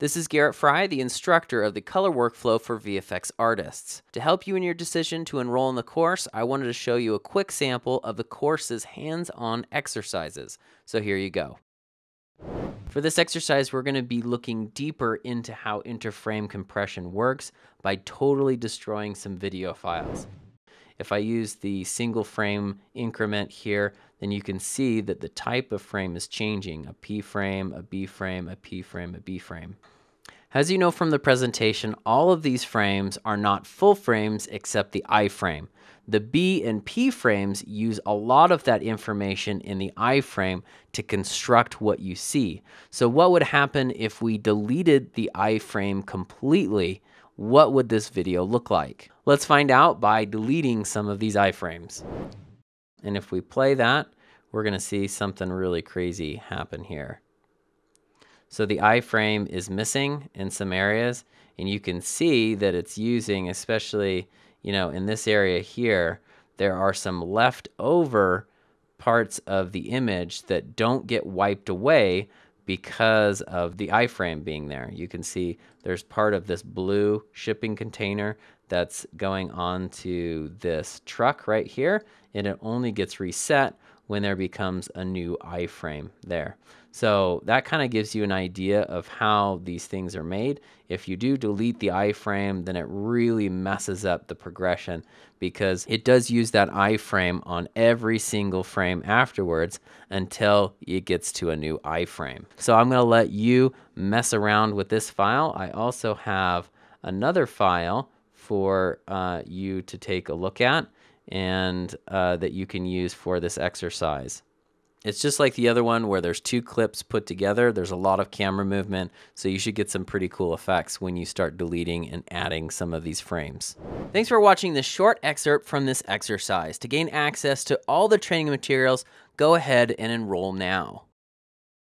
This is Garrett Fry, the instructor of the color workflow for VFX artists. To help you in your decision to enroll in the course, I wanted to show you a quick sample of the course's hands-on exercises. So here you go. For this exercise, we're going to be looking deeper into how interframe compression works by totally destroying some video files. If I use the single frame increment here, then you can see that the type of frame is changing, a P frame, a B frame, a P frame, a B frame. As you know from the presentation, all of these frames are not full frames except the I-frame. The B and P frames use a lot of that information in the I-frame to construct what you see. So what would happen if we deleted the I-frame completely? What would this video look like? Let's find out by deleting some of these I-frames. And if we play that, we're going to see something really crazy happen here. So the I-frame is missing in some areas, and you can see that it's using, especially, you know, in this area here, there are some leftover parts of the image that don't get wiped away because of the I-frame being there. You can see there's part of this blue shipping container that's going on to this truck right here, and it only gets reset when there becomes a new I-frame there. So that kind of gives you an idea of how these things are made. If you do delete the I-frame, then it really messes up the progression because it does use that I-frame on every single frame afterwards until it gets to a new I-frame. So I'm going to let you mess around with this file. I also have another file for uh, you to take a look at and uh, that you can use for this exercise. It's just like the other one where there's two clips put together. There's a lot of camera movement, so you should get some pretty cool effects when you start deleting and adding some of these frames. Thanks for watching this short excerpt from this exercise. To gain access to all the training materials, go ahead and enroll now.